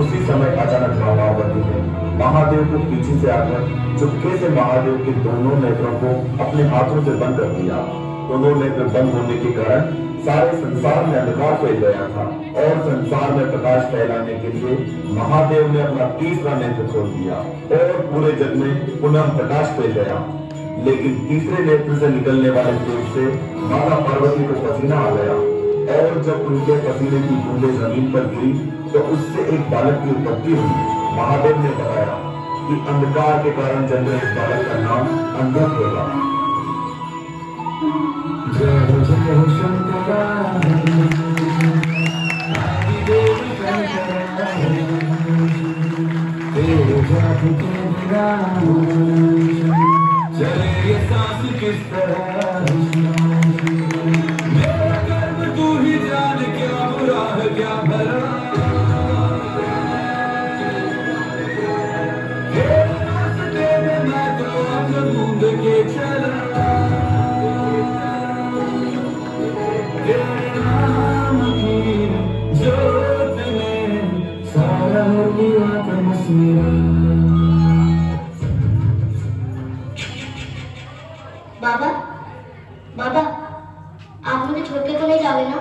उसी समय अचानक माँ पार्वती ने महादेव को पीछे से आकर चुपके से महादेव के दोनों नेत्रों को अपने हाथों से बंद कर दिया। दोनों नेत्र बंद होने के कारण सारे संसार में अंधकार फैल गया था और संसार में प्रकाश फैलाने के लिए महादेव ने अपना तीसरा नेत्र खोल दिया और पूरे जग में पुनः प्रकाश फैल गया। लेकिन तीसरे नेत्र से निकलने वाले तेज से माता पार्वती को पसीना आ गया और जब उनके पसीने की बूंदे ज़मीन पर गिरी तो उससे एक बालक की उत्पत्ति हुई महादेव ने बताया कि अंधकार के कारण जन्म इस बालक का नाम अंधक होगा जय जय शंकरा आदिदेव शंकरा तेरे जाति के बिना चले ये सांस किस बाबा बाबा आप मुझे छोड़ के तो नहीं जाओगे ना?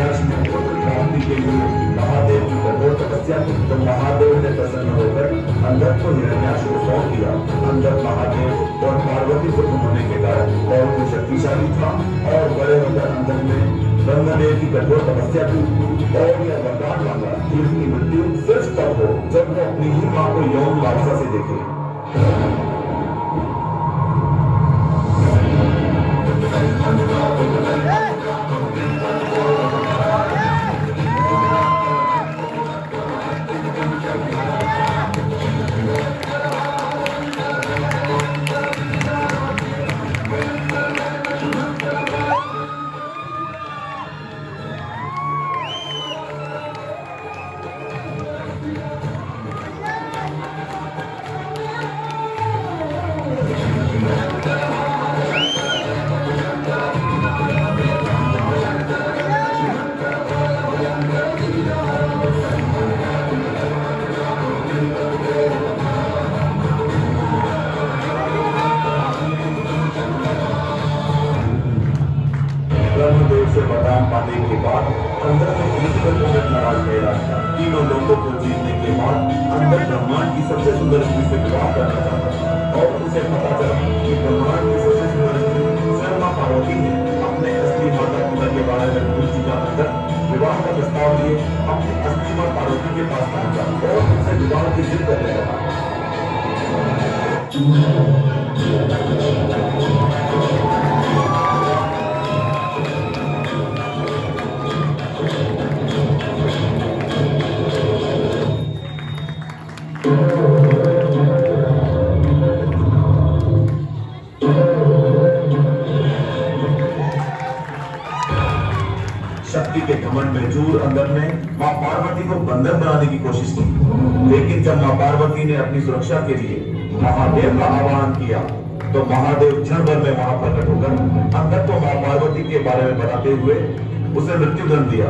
के लिए महादेव की कठोर तपस्या की तो महादेव ने प्रसन्न होकर अंधक को हिरण्याक्ष को सौंप दिया अंधक महादेव और पार्वती से होने के कारण बहुत ही शक्तिशाली था और बड़े होकर अंधक ने ब्रह्मदेव की कठोर तपस्या की और यह वरदान मांगा कि उसकी मृत्यु सिर्फ़ तब हो जब वो अपनी ही माँ को यौन लालसा से देखे। जीतने के बाद अंदर ब्रह्मांड की सबसे सुंदर स्त्री से विवाह करना चाहता और उसे पता चला कि ब्रह्मांड की सबसे सुंदर स्त्री स्वयं माँ पार्वती ने अपने असली माता पिता के बारे में पूछ चुका अंदर विवाह का प्रस्ताव लिए, अपनी असली माँ पार्वती के पास पहुँचा और उनसे विवाह की जिद करने लगा। शक्ति के घमंड में चूर अंदर ने माँ पार्वती को बंधन बनाने की कोशिश की। लेकिन जब माँ पार्वती ने अपनी सुरक्षा के लिए महादेव का आह्वान किया तो महादेव क्षण भर में वहाँ प्रकट होकर अंदर को माँ पार्वती के बारे में बताते हुए उसे मृत्युदंड दिया।